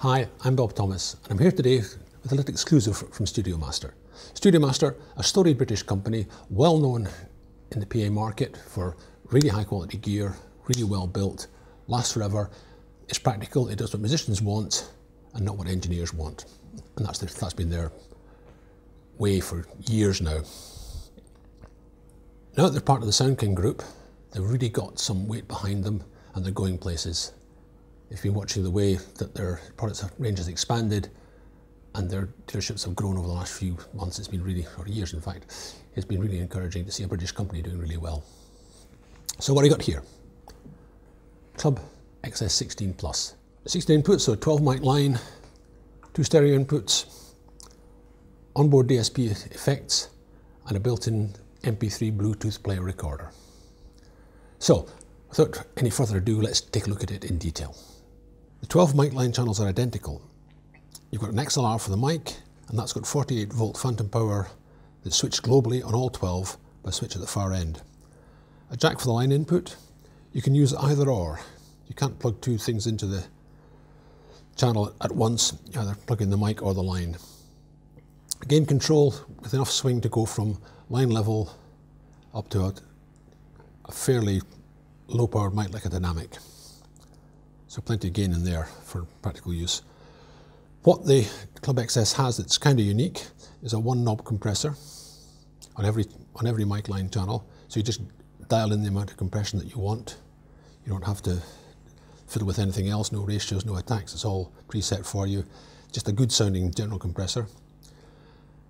Hi, I'm Bob Thomas, and I'm here today with a little exclusive from Studiomaster. Studio Master, a storied British company, well known in the PA market for really high quality gear, really well built, lasts forever, it's practical, it does what musicians want and not what engineers want. And that's, that's been their way for years now. Now that they're part of the SoundKing group, they've really got some weight behind them and they're going places. If you've been watching the way that their product range has expanded and their dealerships have grown over the last few months, it's been really, or years in fact, it's been really encouraging to see a British company doing really well. So what I got here, Club XS16 Plus. 16 inputs, so 12 mic line, two stereo inputs, onboard DSP effects, and a built-in MP3 Bluetooth player recorder. So, without any further ado, let's take a look at it in detail. The 12 mic line channels are identical. You've got an XLR for the mic, and that's got 48 volt phantom power that's switched globally on all 12 by a switch at the far end. A jack for the line input. You can use either or. You can't plug two things into the channel at once, either plug in the mic or the line. Gain control with enough swing to go from line level up to a, a fairly low powered mic like a dynamic. So plenty of gain in there for practical use. What the Club XS has that's kind of unique is a one knob compressor on every, on every mic line channel. So you just dial in the amount of compression that you want. You don't have to fiddle with anything else, no ratios, no attacks, it's all preset for you. Just a good sounding general compressor.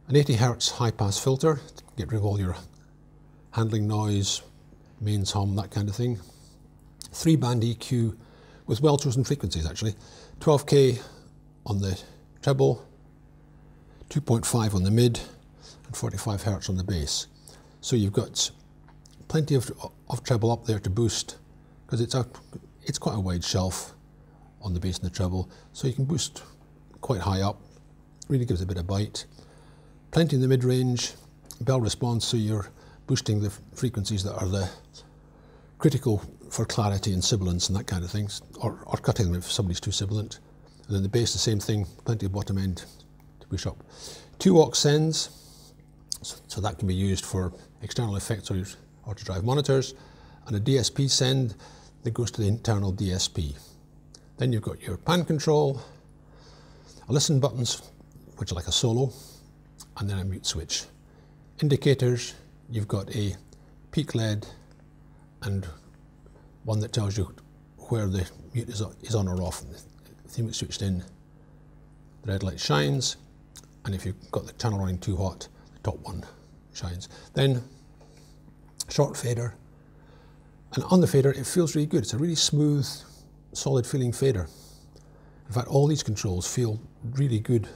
An 80 Hz high pass filter to get rid of all your handling noise, mains hum, that kind of thing. Three band EQ with well chosen frequencies actually. 12K on the treble, 2.5 on the mid, and 45 hertz on the bass. So you've got plenty of, of treble up there to boost because it's it's quite a wide shelf on the bass and the treble, so you can boost quite high up. Really gives a bit of bite. Plenty in the mid-range, bell response, so you're boosting the frequencies that are the critical for clarity and sibilance and that kind of things, or, or cutting them if somebody's too sibilant. And then the bass, the same thing, plenty of bottom end to push up. Two aux sends, so, so that can be used for external effects or, or to drive monitors, and a DSP send that goes to the internal DSP. Then you've got your pan control, a listen buttons, which are like a solo, and then a mute switch. Indicators, you've got a peak LED and one that tells you where the mute is, is on or off. The mute switched in, the red light shines, and if you've got the channel running too hot, the top one shines. Then short fader, and on the fader it feels really good. It's a really smooth, solid feeling fader. In fact, all these controls feel really good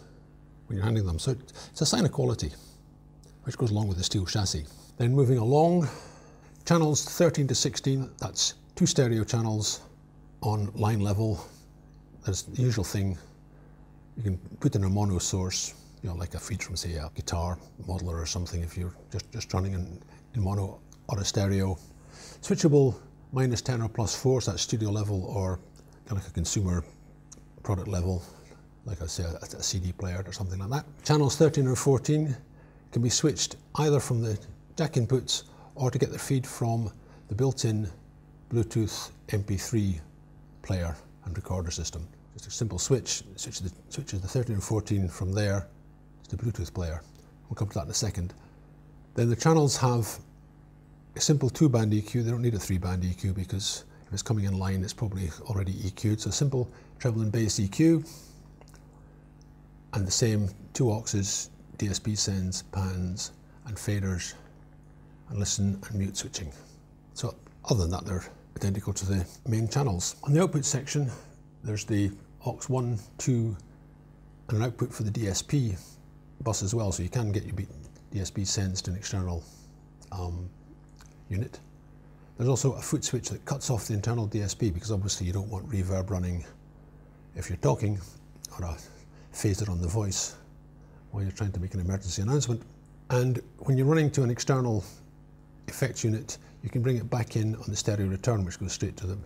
when you're handling them. So it's a sign of quality, which goes along with the steel chassis. Then moving along, channels 13 to 16, that's two stereo channels on line level. There's the usual thing. You can put in a mono source, you know, like a feed from say a guitar modeler or something if you're just, just running in, in mono or a stereo. Switchable minus 10 or plus 4, so that's studio level or kind of like a consumer product level like I say, a, a CD player or something like that. Channels 13 or 14 can be switched either from the jack inputs or to get the feed from the built-in Bluetooth MP3 player and recorder system. Just a simple switch, switches the, switches the 13 and 14 from there to the Bluetooth player. We'll come to that in a second. Then the channels have a simple two-band EQ. They don't need a three-band EQ because if it's coming in line, it's probably already EQ'd. So simple treble and bass EQ and the same two auxes, DSP sends, pans, and faders, and listen and mute switching. So other than that, they're identical to the main channels. On the output section, there's the aux 1, 2, and an output for the DSP bus as well, so you can get your DSP sensed an external um, unit. There's also a foot switch that cuts off the internal DSP because obviously you don't want reverb running if you're talking or a phaser on the voice while you're trying to make an emergency announcement. And when you're running to an external effects unit, you can bring it back in on the stereo return, which goes straight to the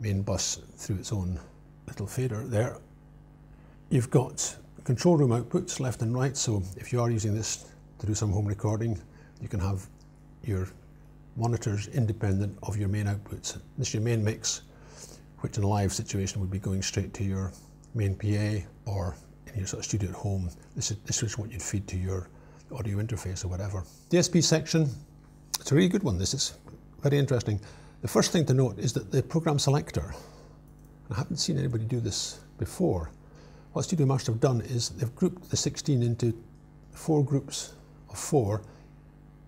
main bus through its own little fader there. You've got control room outputs left and right, so if you are using this to do some home recording, you can have your monitors independent of your main outputs. This is your main mix, which in a live situation would be going straight to your main PA or in your sort of studio at home. This is, this is what you'd feed to your audio interface or whatever. DSP section, it's a really good one. This is very interesting. The first thing to note is that the program selector, I haven't seen anybody do this before. What Studiomaster have done is they've grouped the 16 into four groups of four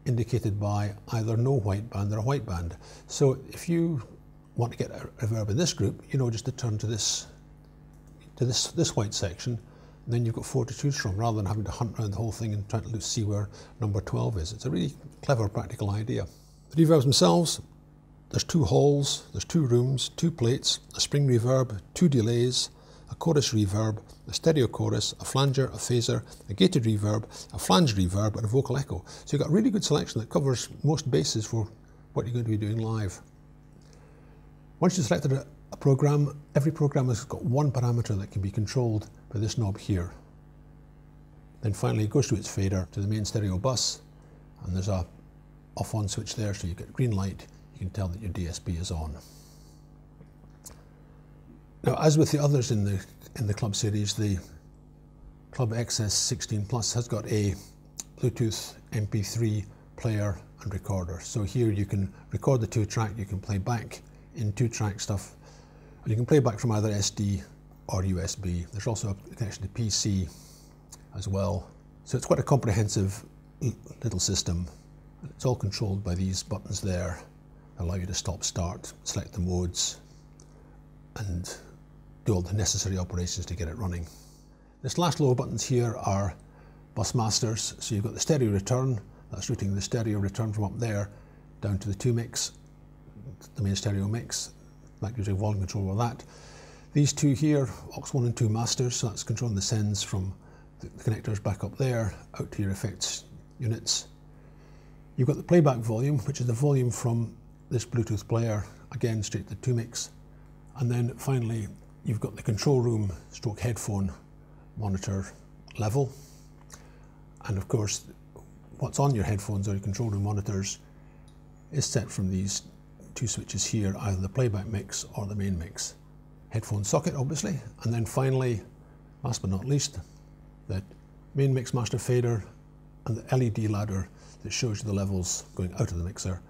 indicated by either no white band or a white band. So if you want to get a reverb in this group, you know just to turn to this to this this white section, and then you've got four to choose from, rather than having to hunt around the whole thing and try to see where number 12 is. It's a really clever, practical idea. The reverbs themselves, there's two halls, there's two rooms, two plates, a spring reverb, two delays, a chorus reverb, a stereo chorus, a flanger, a phaser, a gated reverb, a flange reverb, and a vocal echo. So you've got a really good selection that covers most bases for what you're going to be doing live. Once you've selected a, program, every program has got one parameter that can be controlled by this knob here. Then finally it goes to its fader to the main stereo bus, and there's a off-on switch there, so you get green light, you can tell that your DSP is on. Now, as with the others in the in the Club series, the Club XS 16 Plus has got a Bluetooth MP3 player and recorder. So here you can record the two track, you can play back in two track stuff, and you can play back from either SD or USB. There's also a connection to PC as well. So it's quite a comprehensive mm, little system. It's all controlled by these buttons there, allow you to stop, start, select the modes, and do all the necessary operations to get it running. This last lower buttons here are bus masters. So you've got the stereo return, that's routing the stereo return from up there down to the 2 mix, the main stereo mix. That gives you volume control of that. These two here, aux1 and 2 masters, so that's controlling the sends from the connectors back up there out to your effects units. You've got the playback volume, which is the volume from this Bluetooth player, again straight to the 2 mix. And then finally, you've got the control room stroke headphone monitor level. And of course, what's on your headphones or your control room monitors is set from these two switches here, either the playback mix or the main mix. Headphone socket, obviously. And then finally, last but not least, the main mix master fader and the LED ladder that shows you the levels going out of the mixer.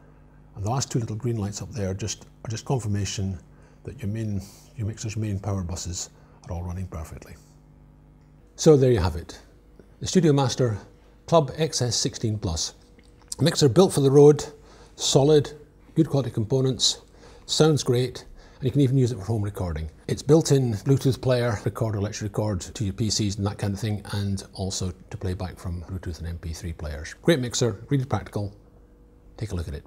And the last two little green lights up there just are just confirmation that your main your mixer's main power buses are all running perfectly. So there you have it. The Studiomaster Club XS16 Plus. Mixer built for the road, solid, good quality components, sounds great, and you can even use it for home recording. It's built-in Bluetooth player, recorder, lets you record to your PCs and that kind of thing, and also to play back from Bluetooth and MP3 players. Great mixer, really practical. Take a look at it.